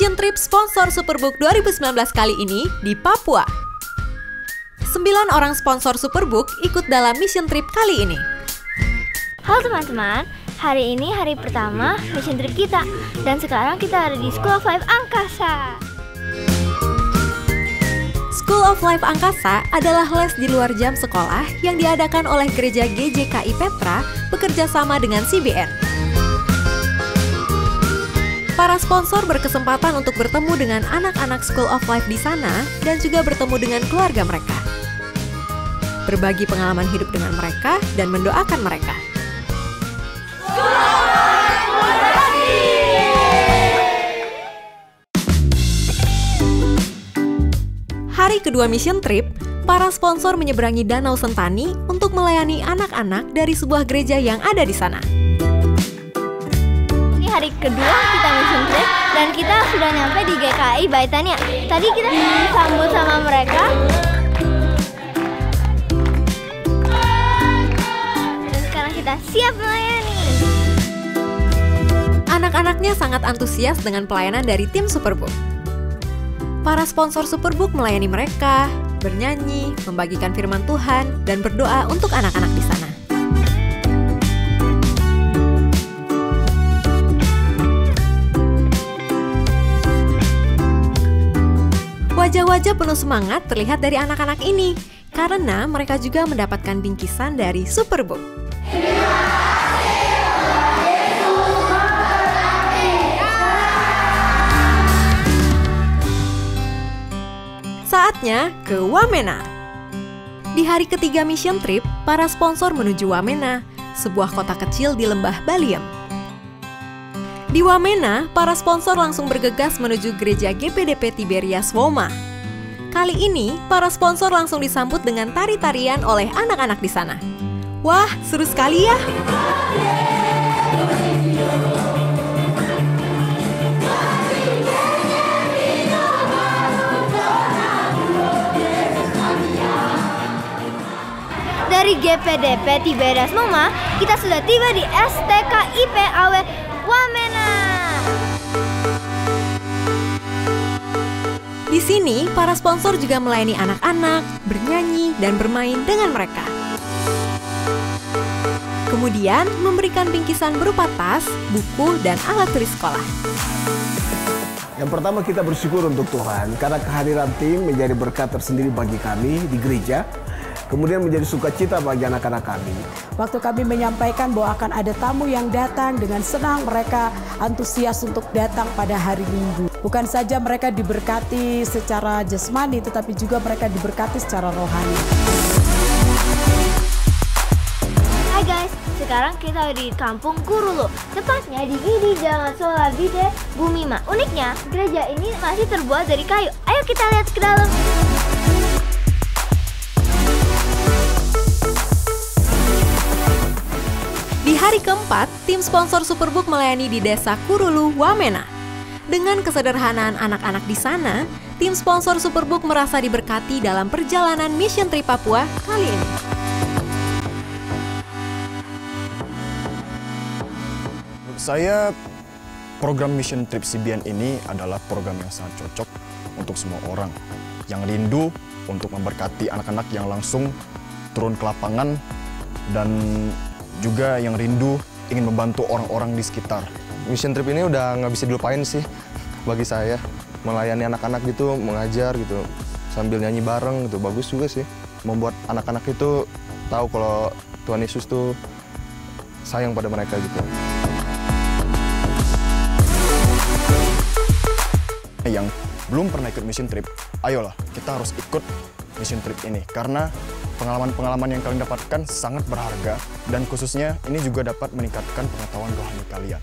Mission Trip sponsor Superbook 2019 kali ini di Papua. Sembilan orang sponsor Superbook ikut dalam Mission Trip kali ini. Halo teman-teman, hari ini hari pertama mission trip kita Dan sekarang kita ada di School of Life Angkasa School of Life Angkasa adalah les di luar jam sekolah yang diadakan oleh gereja GJKI Petra bekerja sama dengan CBN. Para sponsor berkesempatan untuk bertemu dengan anak-anak School of Life di sana dan juga bertemu dengan keluarga mereka. Berbagi pengalaman hidup dengan mereka dan mendoakan mereka. Hari kedua mission trip, para sponsor menyeberangi Danau Sentani untuk melayani anak-anak dari sebuah gereja yang ada di sana. Hari kedua kita mission trip dan kita sudah nyampe di GKI Baitania Tadi kita disambut sama mereka Dan sekarang kita siap melayani Anak-anaknya sangat antusias dengan pelayanan dari tim Superbook. Para sponsor Superbook melayani mereka, bernyanyi, membagikan firman Tuhan, dan berdoa untuk anak-anak di sana. Wajah-wajah penuh semangat terlihat dari anak-anak ini karena mereka juga mendapatkan bingkisan dari Superbook. Saatnya ke Wamena. Di hari ketiga mission trip, para sponsor menuju Wamena, sebuah kota kecil di lembah Baliem. Di Wamena, para sponsor langsung bergegas menuju gereja GPDP Tiberias Woma. Kali ini, para sponsor langsung disambut dengan tari-tarian oleh anak-anak di sana. Wah, seru sekali ya! Dari GPDP Tiberias Moma, kita sudah tiba di STK IPAW Wamena. Di sini, para sponsor juga melayani anak-anak, bernyanyi, dan bermain dengan mereka. Kemudian, memberikan bingkisan berupa tas, buku, dan alat tulis sekolah. Yang pertama kita bersyukur untuk Tuhan karena kehadiran tim menjadi berkat tersendiri bagi kami di gereja. Kemudian menjadi sukacita bagi anak-anak kami. Waktu kami menyampaikan bahwa akan ada tamu yang datang dengan senang mereka antusias untuk datang pada hari Minggu. Bukan saja mereka diberkati secara jasmani tetapi juga mereka diberkati secara rohani. Hai guys, sekarang kita di kampung Kurulu Tepatnya di Gidi Jalan Solabide Bumima Uniknya, gereja ini masih terbuat dari kayu Ayo kita lihat ke dalam Di hari keempat, tim sponsor Superbook melayani di desa Kurulu, Wamena. Dengan kesederhanaan anak-anak di sana, tim sponsor Superbook merasa diberkati dalam perjalanan Mission Trip Papua kali ini. Menurut saya program Mission Trip CBN ini adalah program yang sangat cocok untuk semua orang yang rindu untuk memberkati anak-anak yang langsung turun ke lapangan dan juga yang rindu ingin membantu orang-orang di sekitar. Mission trip ini udah nggak bisa dilupain sih bagi saya. Melayani anak-anak gitu, mengajar gitu, sambil nyanyi bareng gitu, bagus juga sih. Membuat anak-anak itu tahu kalau Tuhan Yesus tuh sayang pada mereka gitu. Yang belum pernah ikut mission trip, ayolah kita harus ikut mission trip ini karena pengalaman-pengalaman yang kalian dapatkan sangat berharga dan khususnya ini juga dapat meningkatkan pengetahuan rohani kalian.